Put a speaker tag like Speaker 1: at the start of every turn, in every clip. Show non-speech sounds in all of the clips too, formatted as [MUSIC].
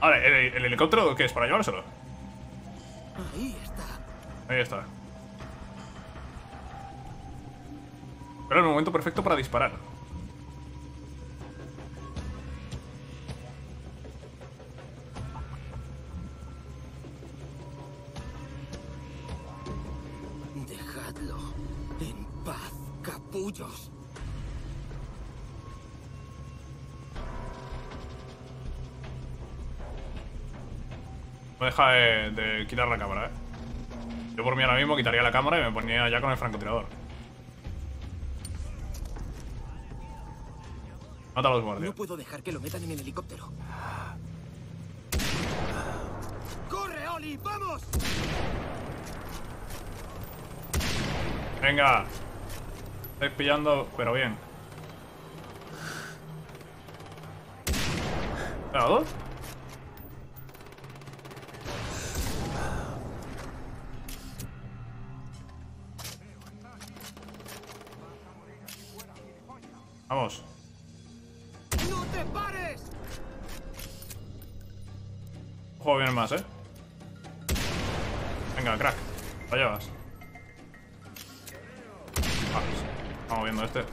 Speaker 1: Vale, ¿el, el helicóptero qué es? ¿Para llevárselo?
Speaker 2: Ahí está.
Speaker 1: Ahí está. Pero el momento perfecto para disparar.
Speaker 2: Dejadlo en paz, capullos.
Speaker 1: Deja de, de quitar la cámara, eh. Yo por mí ahora mismo quitaría la cámara y me ponía ya con el francotirador. Mata a los guardias.
Speaker 2: No puedo dejar que lo metan en el helicóptero. ¡Corre, Oli! ¡Vamos!
Speaker 1: Venga. Estáis pillando, pero bien. ¿Me ha Un juego viene más, ¿eh? Venga, crack. Lo llevas. Ah, Vamos viendo este.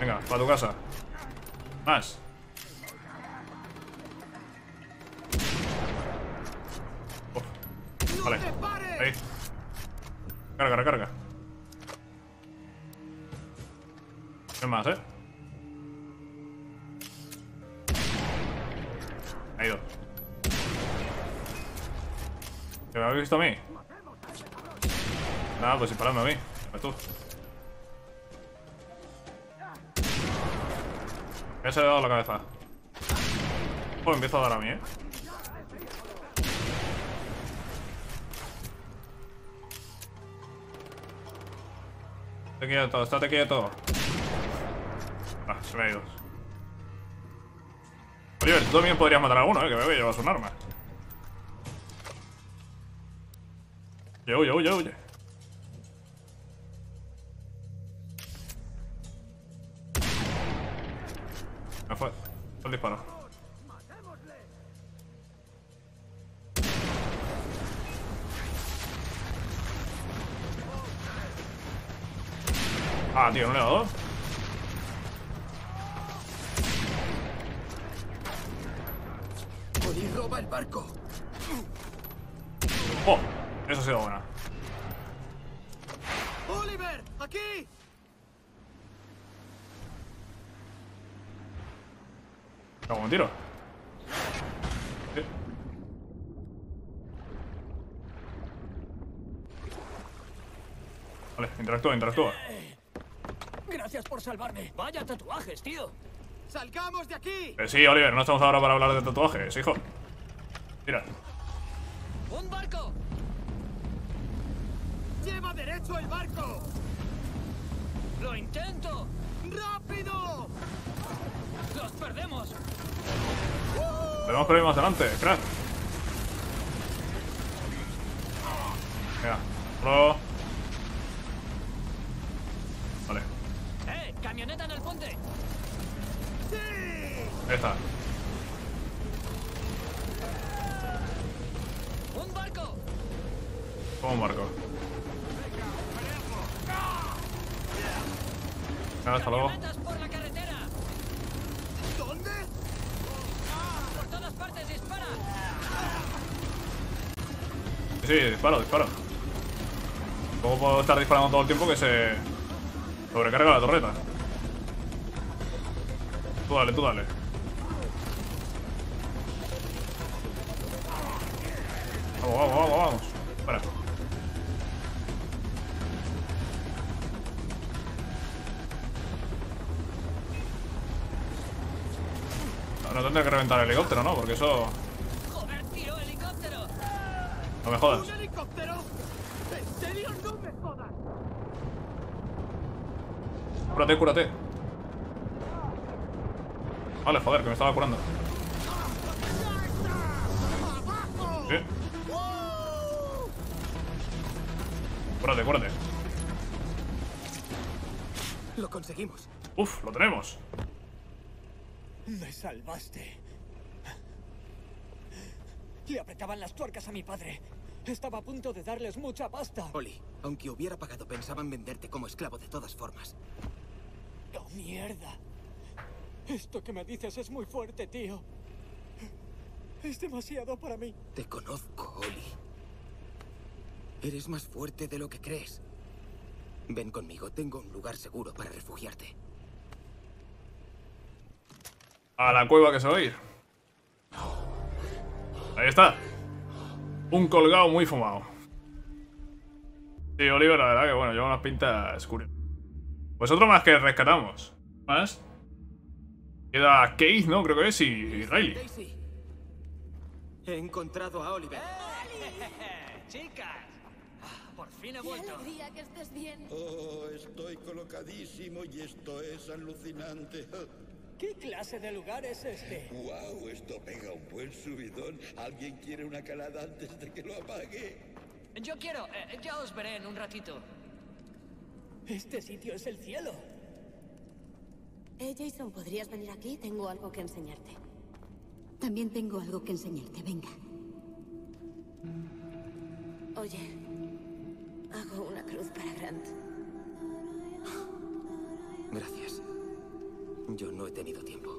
Speaker 1: Venga, para tu casa. Más. Uf,
Speaker 2: ¡No
Speaker 1: Vale. ahí. Carga, recarga. Pues disparadme a mí. Pues tú. Ya se le ha dado la cabeza. Pues empiezo a dar a mí, eh. Estate quieto, estate quieto. Ah, se me ha ido. Oliver, tú también podrías matar a alguno, eh, que veo llevas un arma. Oye, oye, oye, oye. Disparo. Ah, tío, no le.
Speaker 2: Oli roba el barco.
Speaker 1: Oh, eso ha sido buena.
Speaker 2: ¡Oliver! ¡Aquí!
Speaker 1: Hago un tiro. Vale, interactúa, interactúa.
Speaker 3: Gracias por salvarme. Vaya tatuajes, tío.
Speaker 2: ¡Salgamos de aquí!
Speaker 1: Eh, sí, Oliver, no estamos ahora para hablar de tatuajes, hijo. Mira.
Speaker 3: ¡Un barco!
Speaker 2: ¡Lleva derecho el barco!
Speaker 3: ¡Lo intento!
Speaker 2: ¡Rápido!
Speaker 3: ¡Los perdemos!
Speaker 1: Tenemos problemas delante, crack. Venga, pro. Vale,
Speaker 3: ¡Eh! ¡Camioneta en el puente!
Speaker 2: ¡Sí!
Speaker 1: ahí está.
Speaker 3: ¡Un barco!
Speaker 1: Como un barco. Venga, hasta luego.
Speaker 3: ¡Camionetas por la carretera!
Speaker 2: ¿Dónde?
Speaker 3: ¡Por todas partes dispara!
Speaker 1: Sí, disparo, disparo. ¿Cómo puedo estar disparando todo el tiempo que se sobrecarga la torreta? Tú dale, tú dale. Vamos, vamos, vamos, vamos. Espera. No, no tendré que reventar el helicóptero, ¿no? Porque eso... No me jodas.
Speaker 2: ¿Un helicóptero? ¿En serio? ¡No me jodas!
Speaker 1: Cúrate, cúrate. Vale, joder, que me estaba curando. Sí. Cúrate, cúrate.
Speaker 2: Lo conseguimos.
Speaker 1: Uf, lo tenemos.
Speaker 3: Me salvaste. Le apretaban las tuercas a mi padre. Estaba a punto de darles mucha pasta.
Speaker 4: Oli, aunque hubiera pagado, pensaban venderte como esclavo de todas formas.
Speaker 3: ¡Oh, mierda! Esto que me dices es muy fuerte, tío. Es demasiado para mí.
Speaker 4: Te conozco, Oli. Eres más fuerte de lo que crees. Ven conmigo, tengo un lugar seguro para refugiarte.
Speaker 1: A la cueva que se va a ir. Ahí está. Un colgado muy fumado. Sí, Oliver, la verdad que bueno, lleva unas pintas curiosas. Pues otro más que rescatamos. Más. Queda Keith, ¿no? Creo que es, y, y Riley.
Speaker 4: He encontrado a Oliver. [LAUGHS]
Speaker 3: ¡Chicas! Por fin he
Speaker 5: ¡Qué
Speaker 3: vuelto.
Speaker 5: alegría que estés bien!
Speaker 6: Oh, estoy colocadísimo y esto es alucinante.
Speaker 3: ¿Qué clase de lugar es este?
Speaker 6: ¡Wow! Esto pega un buen subidón. ¿Alguien quiere una calada antes de que lo apague?
Speaker 3: Yo quiero. eh, ya os veré en un ratito. Este sitio es el cielo.
Speaker 5: Eh, Jason, ¿podrías venir aquí? Tengo algo que enseñarte. También tengo algo que enseñarte, venga. Oye, hago una cruz para Grant.
Speaker 4: Gracias. Yo no he tenido tiempo.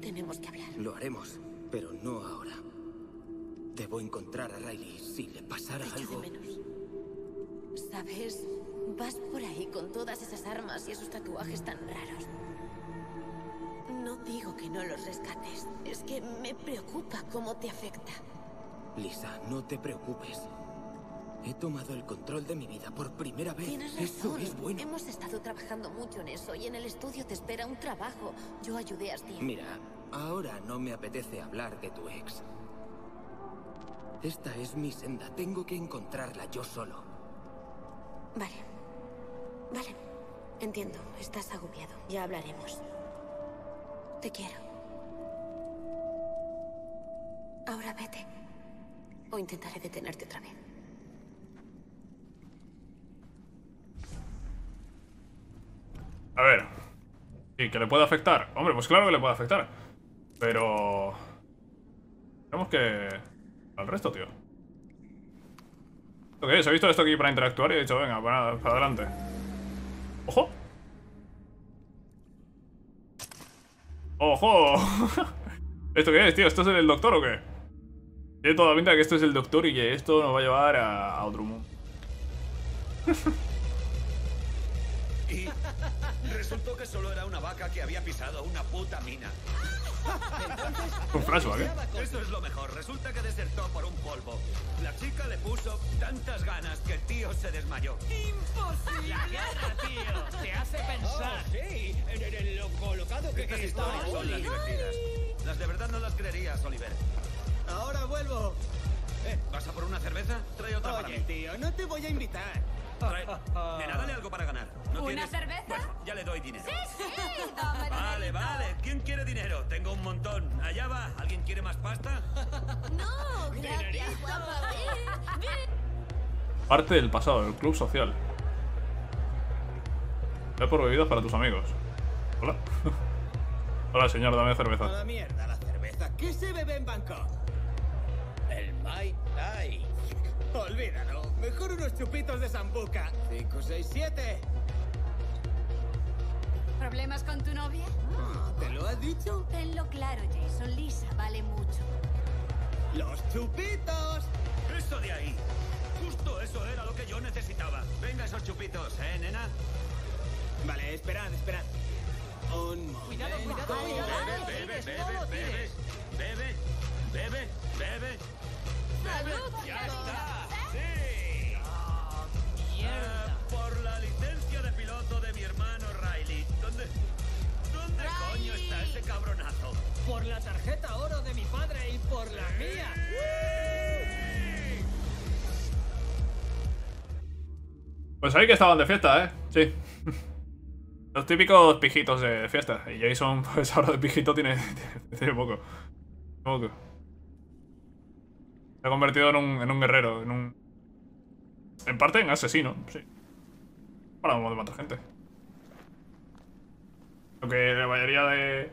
Speaker 5: Tenemos que hablar.
Speaker 4: Lo haremos, pero no ahora. Debo encontrar a Riley. Si le pasara
Speaker 5: Te
Speaker 4: algo...
Speaker 5: de menos. ¿Sabes? Vas por ahí con todas esas armas y esos tatuajes tan raros. No digo que no los rescates. Es que me preocupa cómo te afecta.
Speaker 4: Lisa, no te preocupes. He tomado el control de mi vida por primera vez.
Speaker 5: Tienes
Speaker 4: Eso
Speaker 5: razón.
Speaker 4: es bueno.
Speaker 5: Hemos estado trabajando mucho en eso y en el estudio te espera un trabajo. Yo ayudé a Steve.
Speaker 4: Mira, ahora no me apetece hablar de tu ex. Esta es mi senda. Tengo que encontrarla yo solo.
Speaker 5: Vale. Vale. Entiendo. Estás agobiado. Ya hablaremos. Te quiero. Ahora vete. O intentaré detenerte otra vez.
Speaker 1: A ver. Sí, que le puede afectar. Hombre, pues claro que le puede afectar. Pero... Tenemos que... Al resto, tío. ¿Esto qué es? He visto esto aquí para interactuar y he dicho, venga, para, adelante. ¡Ojo! ¡Ojo! [LAUGHS] ¿Esto qué es, tío? ¿Esto es el doctor o qué? Tiene toda la pinta que esto es el doctor y que esto nos va a llevar a, a otro mundo. [LAUGHS]
Speaker 7: Resultó que solo era una vaca que había pisado una puta mina. [LAUGHS]
Speaker 1: Un flashback, ¿eh?
Speaker 7: Esto es lo mejor. Resulta que desertó por un polvo. La chica le puso tantas ganas que el tío se desmayó.
Speaker 3: ¡Imposible! La guerra, tío. Te hace pensar. sí. En, en- en lo colocado que
Speaker 7: Estas historias son las divertidas. Las de verdad no las creerías, Oliver.
Speaker 8: Ahora vuelvo.
Speaker 7: Eh, ¿Vas a por una cerveza? Trae otra para mí.
Speaker 8: tío, no te voy a invitar.
Speaker 7: Trae... Nena, dale algo para ganar. ¿No
Speaker 5: ¿Una
Speaker 7: tienes?
Speaker 5: cerveza?
Speaker 7: Bueno, ya le doy dinero.
Speaker 5: Dame [LAUGHS]
Speaker 7: Vale, vale. ¿Quién quiere dinero? Tengo un montón. Allá va. ¿Alguien quiere más pasta?
Speaker 5: No, [LAUGHS] gracias, guapa. Ven, ven.
Speaker 1: Parte del pasado, del club social. Ve por bebidas para tus amigos. Hola. [LAUGHS] Hola, señor, dame cerveza.
Speaker 8: la mierda la cerveza. ¿Qué se bebe en Bangkok?
Speaker 3: El Mai Tai.
Speaker 8: Olvídalo. Mejor unos chupitos de sambuca. 5, 6, 7.
Speaker 5: ¿Problemas con tu novia?
Speaker 8: ¿Te lo ha dicho?
Speaker 5: Tenlo claro, Jason. Lisa vale mucho.
Speaker 8: ¡Los chupitos!
Speaker 7: Eso de ahí. Justo eso era lo que yo necesitaba. Venga esos chupitos, ¿eh, nena?
Speaker 8: Vale, esperad, esperad. Un momento.
Speaker 3: Cuidado.
Speaker 1: Pues ahí que estaban de fiesta, ¿eh? Sí. [LAUGHS] Los típicos pijitos de fiesta. Y Jason, [LAUGHS] pues ahora de pijito tiene, [LAUGHS] tiene poco. Poco. Se ha convertido en un, en un guerrero, en un... En parte en asesino, sí. Paramos de matar gente. Aunque la mayoría de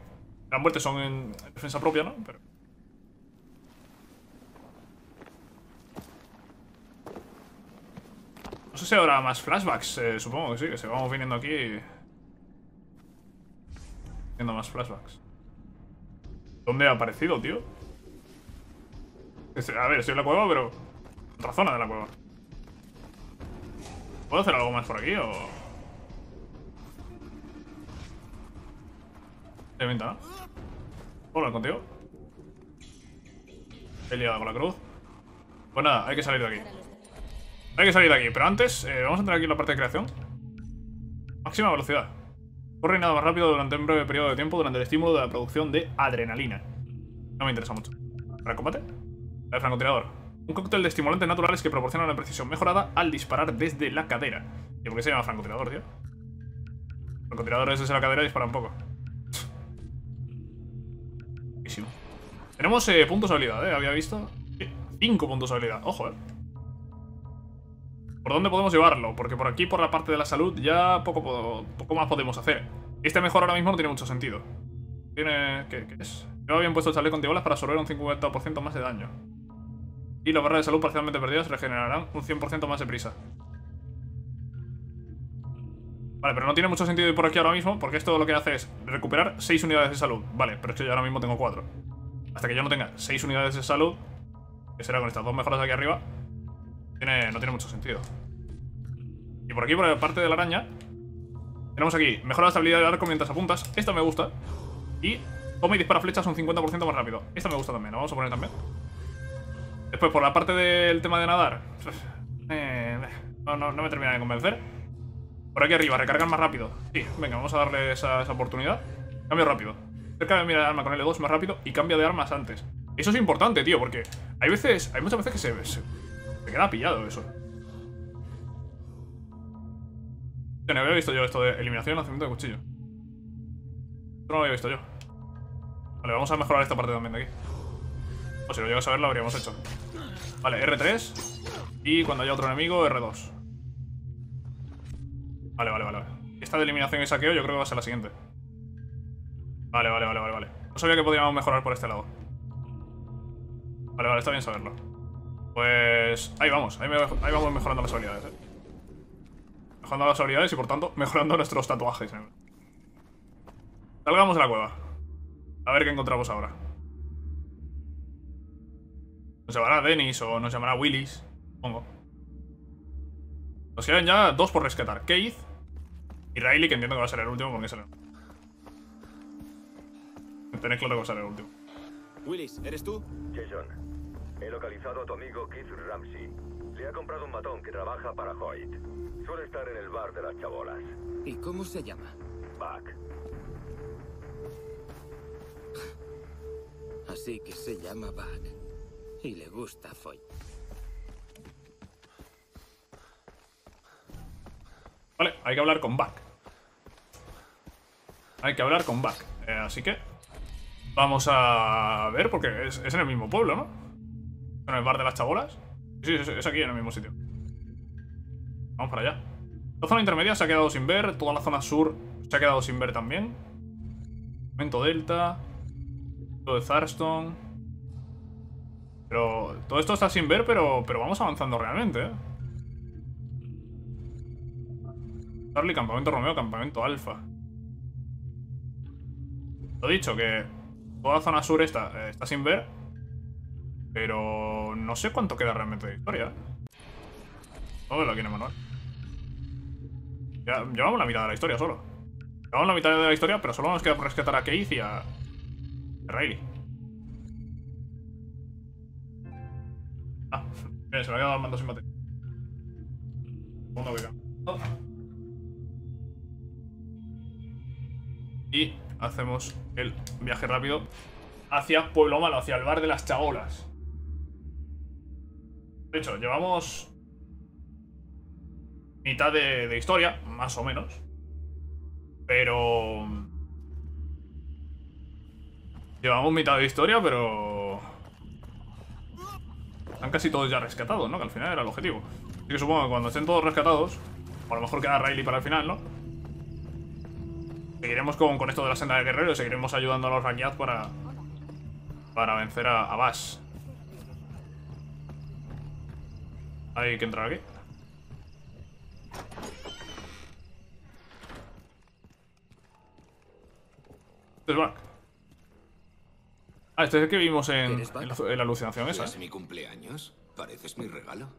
Speaker 1: las muertes son en defensa propia, ¿no? Pero... No sé si habrá más flashbacks, eh, supongo que sí, que se vamos viniendo aquí. Viendo más flashbacks. ¿Dónde ha aparecido, tío? Es- A ver, estoy en la cueva, pero... Otra zona de la cueva. ¿Puedo hacer algo más por aquí o...? Hay ventana. ¿Puedo hablar contigo? He liado con la cruz. Pues nada, hay que salir de aquí. Hay que salir de aquí, pero antes eh, vamos a entrar aquí en la parte de creación. Máxima velocidad. Corre nada más rápido durante un breve periodo de tiempo durante el estímulo de la producción de adrenalina. No me interesa mucho. ¿Para combate? El francotirador. Un cóctel de estimulantes naturales que proporciona una precisión mejorada al disparar desde la cadera. ¿Y por qué se llama francotirador, tío? Francotiradores desde la cadera disparan poco. Buenísimo. Tenemos eh, puntos de habilidad, ¿eh? Había visto. Sí, Cinco puntos de habilidad. Ojo, ¿eh? ¿Por dónde podemos llevarlo? Porque por aquí, por la parte de la salud, ya poco, po- poco más podemos hacer. Este mejor ahora mismo no tiene mucho sentido. Tiene... ¿Qué, qué es? Yo había puesto chaleco antibalas para absorber un 50% más de daño. Y las barras de salud parcialmente perdidas regenerarán un 100% más de prisa. Vale, pero no tiene mucho sentido ir por aquí ahora mismo, porque esto lo que hace es recuperar 6 unidades de salud. Vale, pero es que yo ahora mismo tengo 4. Hasta que yo no tenga 6 unidades de salud, que será con estas dos mejoras aquí arriba, no tiene mucho sentido. Y por aquí, por la parte de la araña, tenemos aquí, mejora la estabilidad del arco mientras apuntas. Esta me gusta. Y toma y dispara flechas un 50% más rápido. Esta me gusta también, la vamos a poner también. Después, por la parte del tema de nadar, eh, no, no, no me termina de convencer. Por aquí arriba, recargar más rápido. Sí, venga, vamos a darle esa, esa oportunidad. Cambio rápido. Cerca de mira de arma con L2 más rápido y cambia de armas antes. Eso es importante, tío, porque hay veces, hay muchas veces que se, se, se queda pillado eso. Yo no había visto yo esto de eliminación y lanzamiento de cuchillo. Esto no lo había visto yo. Vale, vamos a mejorar esta parte también de aquí. O si lo llegas a ver, lo habríamos hecho. Vale, R3. Y cuando haya otro enemigo, R2. Vale, vale, vale. Esta de eliminación y saqueo yo creo que va a ser la siguiente. Vale, vale, vale, vale, vale. No sabía que podíamos mejorar por este lado. Vale, vale, está bien saberlo. Pues ahí vamos, ahí, me- ahí vamos mejorando las habilidades, eh. Mejorando las habilidades y por tanto [LAUGHS] mejorando nuestros tatuajes. eh. Salgamos de la cueva. A ver qué encontramos ahora. Nos llamará Dennis o nos llamará Willis, supongo. Nos quedan ya dos por rescatar. Keith y Riley, que entiendo que va a ser el último porque sale. Tenéis claro que va a ser el último.
Speaker 4: Willis, ¿eres tú?
Speaker 9: Jason, he localizado a tu amigo Keith Ramsey. Le ha comprado un matón que trabaja para Hoyt. Suele estar en el bar de las chabolas.
Speaker 4: ¿Y cómo se llama?
Speaker 9: Buck.
Speaker 4: Así que se llama Buck. Y le gusta Foy.
Speaker 1: Vale, hay que hablar con Buck. Hay que hablar con Buck. Eh, así que vamos a ver, porque es, es en el mismo pueblo, ¿no? En el bar de las chabolas. Sí, es, es aquí, en el mismo sitio. Vamos para allá. La zona intermedia se ha quedado sin ver. Toda la zona sur se ha quedado sin ver también. Momento Delta. Todo de Tharstone. Pero todo esto está sin ver, pero, pero vamos avanzando realmente, ¿eh? Charlie, campamento Romeo, campamento Alfa. Lo dicho, que toda la zona sur está, eh, está sin ver. Pero no sé cuánto queda realmente de historia. Vamos aquí en el manual. Ya, llevamos la mitad de la historia solo. Llevamos la mitad de la historia, pero solo nos queda por rescatar a Keith y a, Riley. Ah, se me ha quedado el mando sin batería. Segundo que. Y hacemos el viaje rápido hacia Pueblo Malo, hacia el bar de las chabolas. De hecho, llevamos mitad de, historia, más o menos. Pero... Llevamos mitad de historia, pero... Están casi todos ya rescatados, ¿no? Que al final era el objetivo. Así que supongo que cuando estén todos rescatados, a lo mejor queda Riley para el final, ¿no? Seguiremos con, esto de la senda de guerrero y seguiremos ayudando a los Rakyat para... Para vencer a, a Bash. Hay que entrar aquí. Este. Ah, este es el que vimos en, en la, en la alucinación esa.
Speaker 4: ¿Es mi cumpleaños? ¿Pareces mi regalo?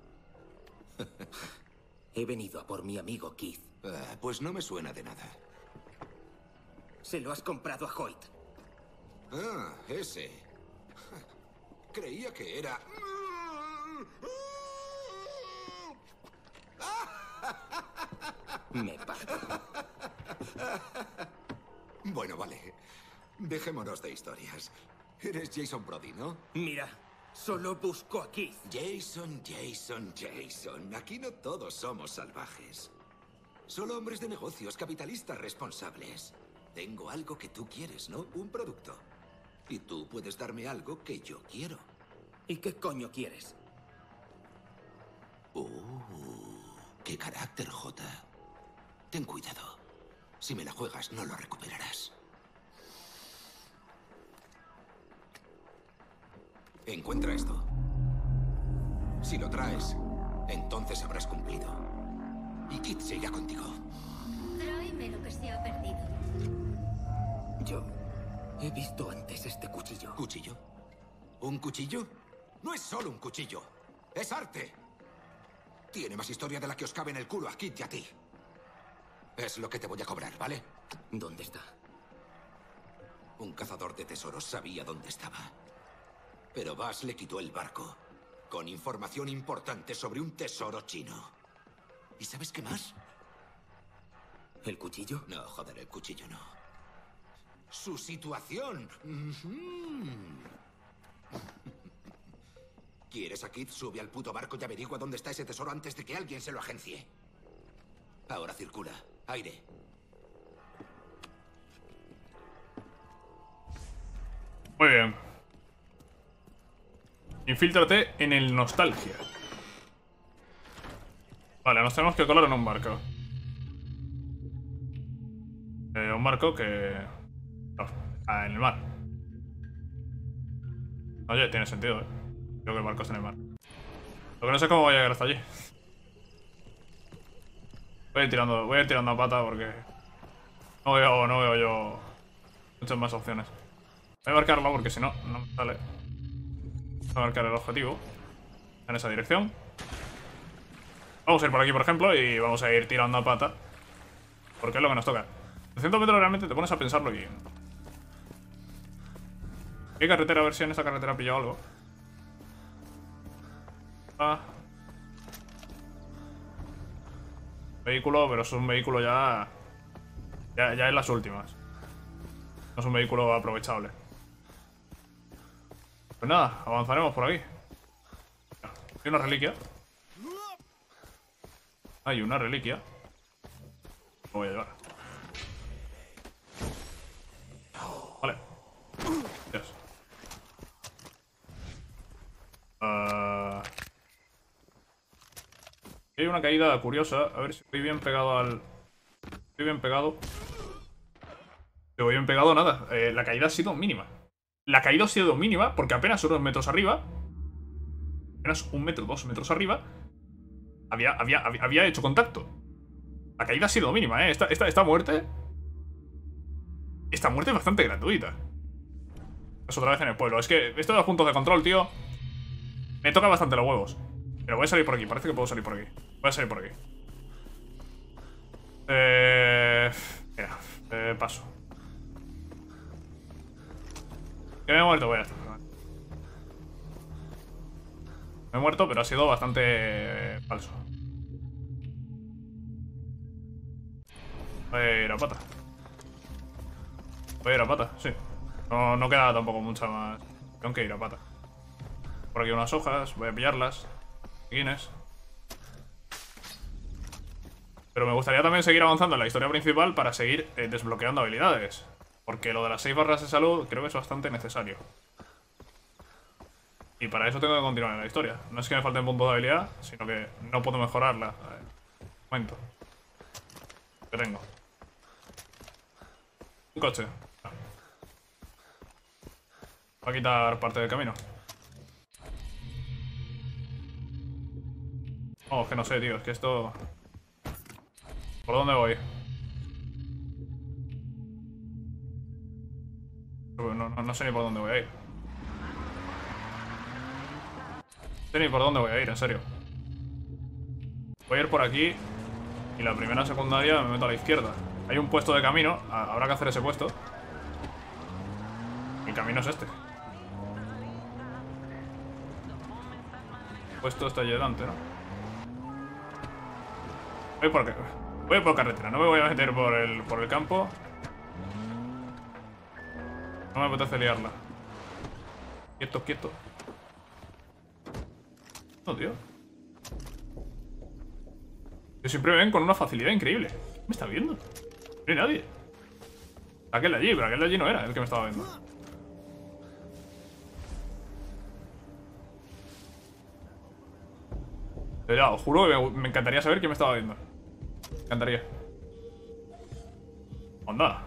Speaker 4: [LAUGHS] He venido a por mi amigo Keith.
Speaker 10: Ah, pues no me suena de nada.
Speaker 4: Se lo has comprado a Hoyt.
Speaker 10: Ah, ese. [LAUGHS] Creía que era...
Speaker 4: Me parto.
Speaker 10: Bueno, vale. Dejémonos de historias. Eres Jason Brody, ¿no?
Speaker 4: Mira, solo busco a Keith.
Speaker 10: Jason, Jason, Jason. Aquí no todos somos salvajes. Solo hombres de negocios, capitalistas responsables. Tengo algo que tú quieres, ¿no? Un producto. Y tú puedes darme algo que yo quiero.
Speaker 4: ¿Y qué coño quieres?
Speaker 10: Uh, qué carácter, Jota. Ten cuidado. Si me la juegas, no lo recuperarás. Encuentra esto. Si lo traes, entonces habrás cumplido. Y Kit se irá contigo.
Speaker 11: Tráeme lo que se ha perdido.
Speaker 4: Yo he visto antes este cuchillo.
Speaker 10: ¿Cuchillo? ¿Un cuchillo? No es solo un cuchillo. Es arte. Tiene más historia de la que os cabe en el culo a Kit y a ti. Es lo que te voy a cobrar, ¿vale?
Speaker 4: ¿Dónde está?
Speaker 10: Un cazador de tesoros sabía dónde estaba. Pero Bass le quitó el barco. Con información importante sobre un tesoro chino. ¿Y sabes qué más?
Speaker 4: ¿El cuchillo?
Speaker 10: No, joder, el cuchillo no. Su situación. ¿Quieres a Kid? Sube al puto barco y averigua dónde está ese tesoro antes de que alguien se lo agencie. Ahora circula. Aire.
Speaker 1: Muy bien. Infíltrate en el Nostalgia. Vale, nos tenemos que colar en un barco. Eh, un barco que... ah, en el mar. Oye, tiene sentido, eh. Creo que el barco está en el mar. Lo que no sé cómo voy a llegar hasta allí. Voy a ir tirando, voy a ir tirando a pata porque... No veo, no veo yo muchas más opciones. Voy a marcarlo porque si no, no me sale. Voy a marcar el objetivo. En esa dirección. Vamos a ir por aquí, por ejemplo, y vamos a ir tirando a pata. Porque es lo que nos toca. 300 metros realmente te pones a pensarlo y... ¿Qué carretera? A ver si en esa carretera ha pillado algo. Ah. Vehículo, pero es un vehículo ya... Ya, ya en las últimas. No es un vehículo aprovechable. Pues nada, avanzaremos por aquí. Hay una reliquia. Hay una reliquia. Lo voy a llevar. Vale. Ah. Hay una caída curiosa. A ver si estoy bien pegado al... Estoy bien pegado. Estoy bien pegado, nada. Eh, la caída ha sido mínima. La caída ha sido mínima porque apenas unos metros arriba. Apenas un metro, dos metros arriba. Había, había, había, hecho contacto. La caída ha sido mínima, ¿eh? Esta, esta, esta muerte... Esta muerte es bastante gratuita. Es otra vez en el pueblo. Es que esto de los puntos de control, tío... Me toca bastante los huevos. Pero voy a salir por aquí. Parece que puedo salir por aquí. Voy a salir por aquí. Eh... Mira, eh, paso. Que me he muerto, voy a estar. Me he muerto, pero ha sido bastante eh, falso. Voy a ir a pata. Voy a ir a pata, sí. No, no queda tampoco mucha más. Tengo que ir a pata. Por aquí unas hojas, voy a pillarlas. Pero me gustaría también seguir avanzando en la historia principal para seguir eh, desbloqueando habilidades. Porque lo de las 6 barras de salud creo que es bastante necesario. Y para eso tengo que continuar en la historia. No es que me falten puntos de habilidad, sino que no puedo mejorarla. Ver, momento. Que tengo. Un coche. Va a quitar parte del camino. Oh, es que no sé, tío. Es que esto... ¿Por dónde voy? No, no- no sé ni por dónde voy a ir. No sé ni por dónde voy a ir, en serio. Voy a ir por aquí y la primera secundaria me meto a la izquierda. Hay un puesto de camino, ha- habrá que hacer ese puesto. El camino es este. Puesto está allí delante, ¿no? Voy por, voy por carretera, no me voy a meter por el, por el campo. No me apetece liarla. Quieto, quieto. No, tío. Que siempre me ven con una facilidad increíble. ¿Qué me está viendo? No hay nadie. Aquel de allí, pero aquel de allí no era el que me estaba viendo. Ya, os juro que me, encantaría saber quién me estaba viendo. Me encantaría. Onda.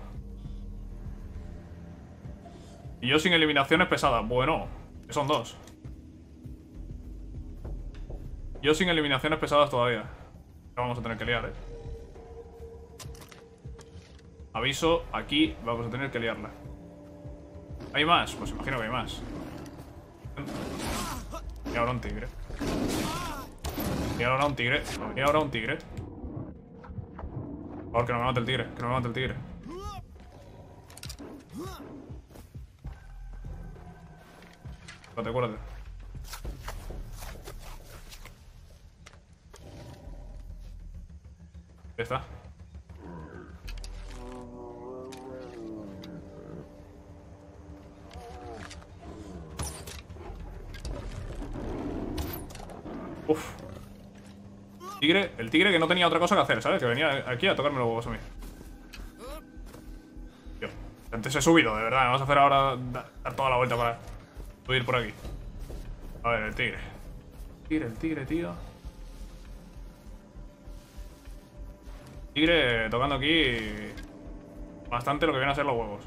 Speaker 1: Y yo sin eliminaciones pesadas. Bueno, son dos. Yo sin eliminaciones pesadas todavía. La vamos a tener que liar, eh. Aviso, aquí vamos a tener que liarla. ¿Hay más? Pues imagino que hay más. Y ahora un tigre. Y ahora un tigre. Y ahora un tigre. Por que no me mate el tigre. Que no me mate el tigre. Acuérdate, acuérdate. Ya está. El tigre que no tenía otra cosa que hacer, ¿sabes? Que venía aquí a tocarme los huevos a mí. Antes he subido, de verdad. Vamos a hacer ahora da- dar toda la vuelta para subir por aquí. A ver, el tigre. Tigre, el tigre, tío. Tigre tocando aquí bastante lo que viene a ser los huevos.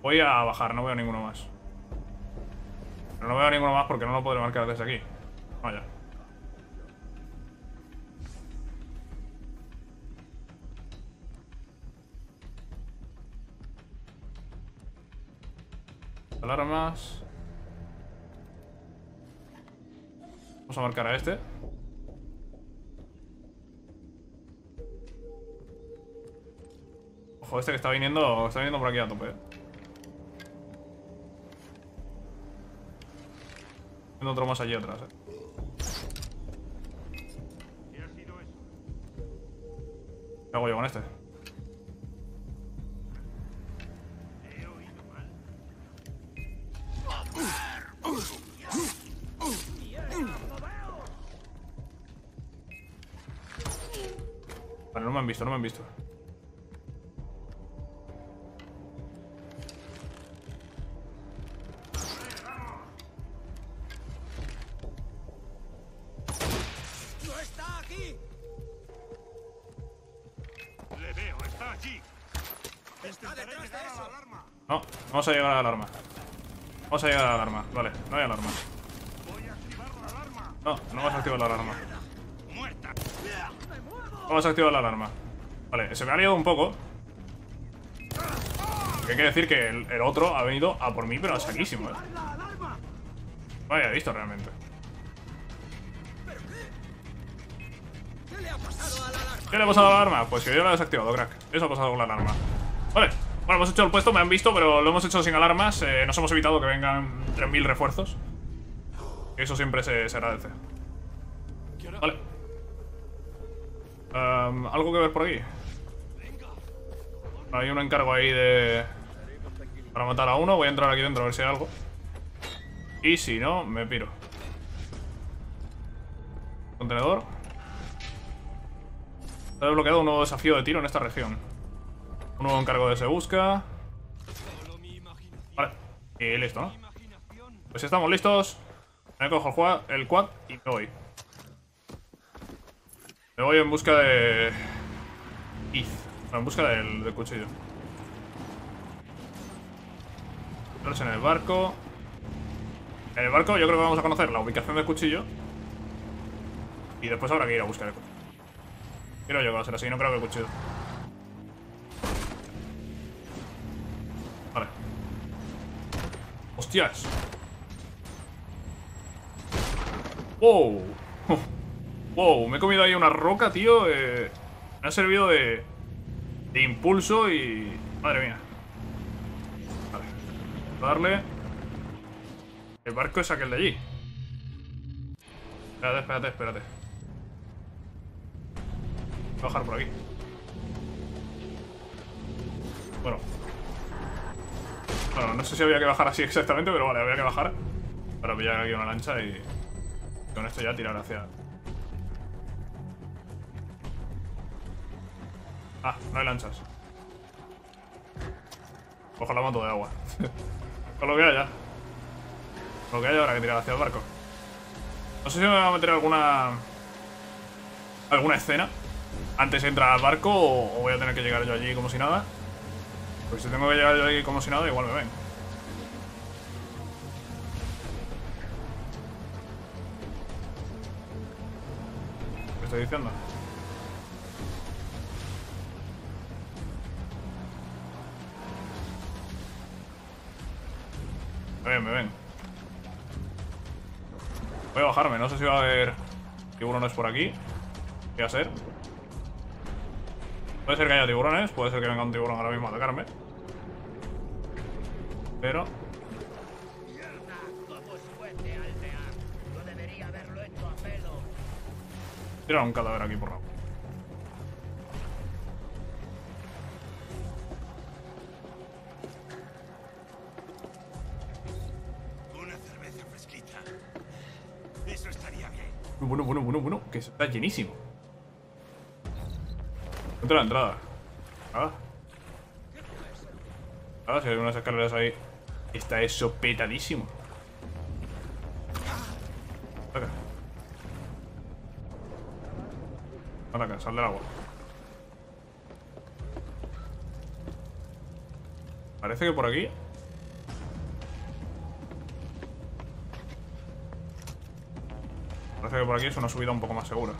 Speaker 1: Voy a bajar, no veo ninguno más. Pero no veo ninguno más porque no lo podré marcar desde aquí. Vaya. Alarmas. Vamos a marcar a este. Ojo, este que está viniendo, está viniendo por aquí a tope. eh. Viendo otro más allí atrás, eh. ¿Qué hago yo con este? Han visto, no me han visto.
Speaker 2: ¡No está aquí!
Speaker 12: Le veo, está allí.
Speaker 2: ¡Está detrás de eso!
Speaker 1: No, vamos a llegar a la alarma. Vamos a llegar a la alarma. Vale, no hay alarma. No, no vas a activar la alarma. Vamos a activar la alarma. Vale, se me ha liado un poco. Porque hay que decir que el, otro ha venido a por mí, pero a saquísimo, eh. No había visto realmente.
Speaker 2: ¿Qué le ha pasado a la alarma?
Speaker 1: ¿Qué le ha pasado a la alarma? Pues que yo la he desactivado, crack. Eso ha pasado con la alarma. Vale. Bueno, hemos hecho el puesto, me han visto, pero lo hemos hecho sin alarmas. eh, nos hemos evitado que vengan 3.000 refuerzos. Eso siempre se, se agradece. Vale. Em, ¿Algo que ver por aquí? Hay un encargo ahí de... Para matar a uno. Voy a entrar aquí dentro a ver si hay algo. Y si no, me piro. Contenedor. Se ha desbloqueado un nuevo desafío de tiro en esta región. Un nuevo encargo de se busca. Vale. Y listo, ¿no? Pues estamos listos. Me cojo el quad y me voy. Me voy en busca de... Iz. En busca del, del cuchillo. Entonces en el barco. En el barco yo creo que vamos a conocer la ubicación del cuchillo. Y después habrá que ir a buscar el cuchillo. Quiero yo que va a ser así, no creo que el cuchillo. Vale. ¡Hostias! ¡Wow! ¡Wow! Me he comido ahí una roca, tío. eh, me ha servido de, de impulso y... Madre mía. Vale. Darle... El barco es aquel de allí. Espérate, espérate, espérate. Voy a bajar por aquí. Bueno. Bueno, no sé si había que bajar así exactamente, pero vale, había que bajar para pillar aquí una lancha y con esto ya tirar hacia... no hay lanchas. Cojo la moto de agua. [LAUGHS] Con lo que haya. Lo que haya habrá que tirar hacia el barco. No sé si me va a meter alguna... Alguna escena antes de entrar al barco o voy a tener que llegar yo allí como si nada. Pues si tengo que llegar yo allí como si nada, igual me ven. ¿Qué estoy diciendo? Ven, ven. Voy a bajarme, no sé si va a haber tiburones por aquí. ¿Qué va a ser? Puede ser que haya tiburones, puede ser que venga un tiburón ahora mismo a atacarme. Pero... Tira un cadáver aquí por lado. Bueno, bueno, bueno, bueno, que está llenísimo. Entra la entrada. Ah. Ah, si hay unas escaleras ahí. Está eso petadísimo. Ven acá, sal del agua. Parece que por aquí. Parece que por aquí es una subida un poco más segura.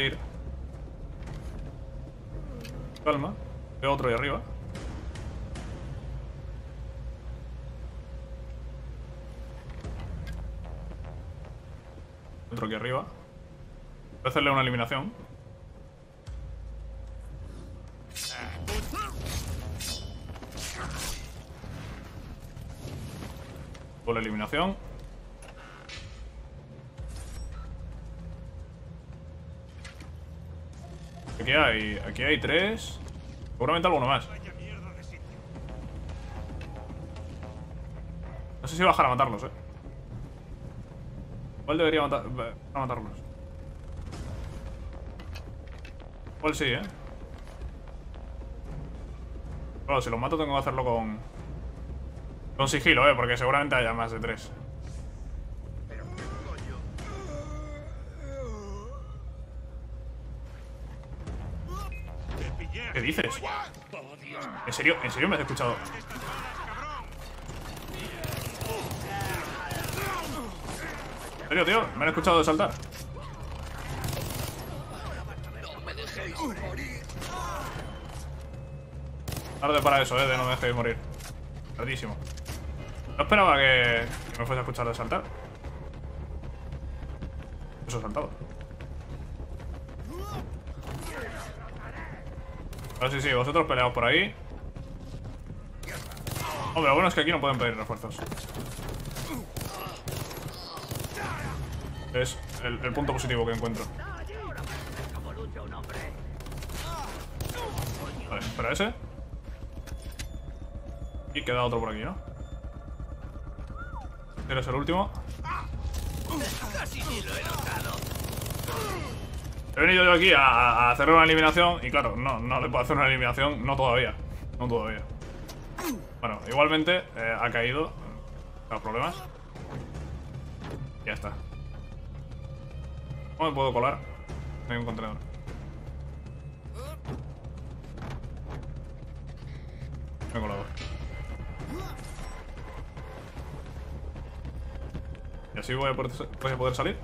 Speaker 1: ir. Calma. Veo otro ahí arriba. Otro aquí arriba. Voy a hacerle una eliminación. Por la eliminación. Aquí hay, aquí hay tres. Seguramente alguno más. No sé si bajar a matarlos, eh. ¿Cuál debería matar, a matarlos? ¿Cuál sí, eh? Claro, si los mato tengo que hacerlo con... Con sigilo, eh, porque seguramente haya más de tres. ¿Qué dices? ¿En serio? ¿En serio me has escuchado? ¿En serio, tío? ¿Me han escuchado de saltar? Tarde para eso, eh, de no me dejéis morir. Tardísimo. No esperaba que, me fuese a escuchar de saltar. Eso he saltado. Ah, sí, sí, vosotros peleaos por ahí. Hombre, lo bueno es que aquí no pueden pedir refuerzos. Es el punto positivo que encuentro. Ese. Y queda otro por aquí, ¿no? Eres el último.
Speaker 2: He
Speaker 1: venido yo aquí a, a hacer una eliminación y claro, no, no le puedo hacer una eliminación, no todavía. No todavía. Bueno, igualmente eh, ha caído. Los problemas. Ya está. ¿Cómo me puedo colar? No hay un contenedor. Así voy a poder, salir?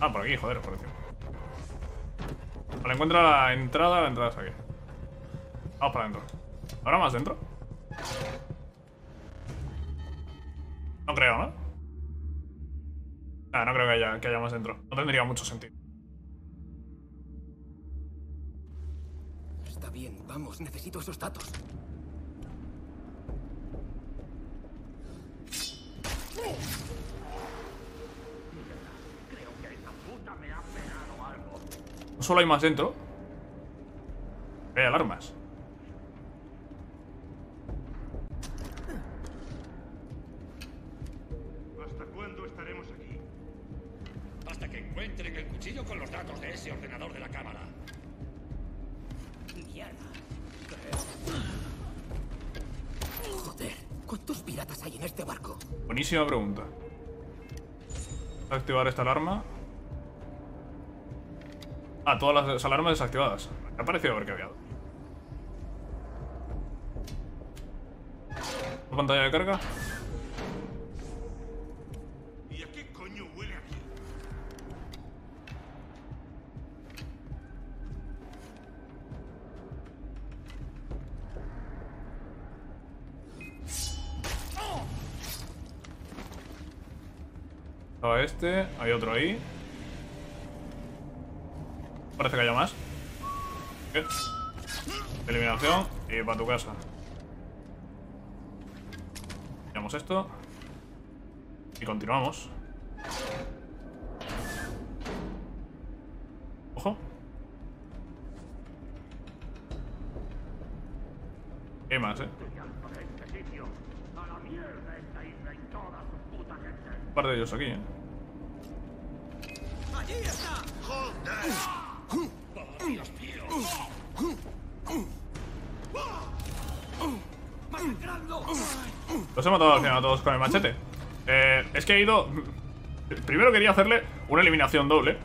Speaker 1: Ah, por aquí, joder, por encima. Vale, encuentra la entrada, la entrada es aquí. Vamos para adentro. ¿Habrá más dentro? No creo, ¿no? Ah, no creo que haya, que haya más dentro. No tendría mucho sentido.
Speaker 4: Está bien, vamos, necesito esos datos.
Speaker 1: Solo hay más dentro. Hay alarmas.
Speaker 12: ¿Hasta cuándo estaremos aquí?
Speaker 2: Hasta que encuentren el cuchillo con los datos de ese ordenador de la cámara.
Speaker 11: Mierda.
Speaker 4: Joder, ¿cuántos piratas hay en este barco?
Speaker 1: Buenísima pregunta. Activar esta alarma. Ah, todas las alarmas desactivadas. Me ha parecido haber cambiado. ¿Pantalla de carga?
Speaker 12: ¿Y a qué coño huele aquí?
Speaker 1: Estaba este, hay otro ahí. Parece que haya más. ¿Qué? Eliminación y para tu casa. Miramos esto. Y continuamos. Ojo. ¿Qué más, eh?
Speaker 7: Este sitio. A la mierda esta isla y toda su puta gente.
Speaker 1: Un par de ellos aquí, eh.
Speaker 8: ¡Allí está!
Speaker 2: ¡Dios mío!
Speaker 8: ¡Masacrando!
Speaker 1: Los he matado al final a todos con el machete. Eh, es que he ido... Primero quería hacerle una eliminación doble.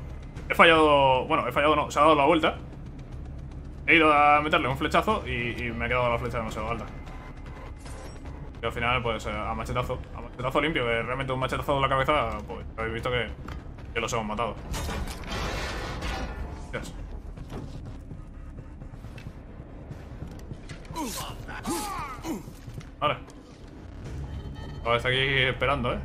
Speaker 1: He fallado... Bueno, he fallado no, se ha dado la vuelta. He ido a meterle un flechazo y, y me ha quedado la flecha demasiado alta. Y al final, pues, eh, a machetazo. A machetazo limpio, que realmente un machetazo en la cabeza, pues, habéis visto que, que los hemos matado. Vale. Ahora está aquí esperando, ¿eh?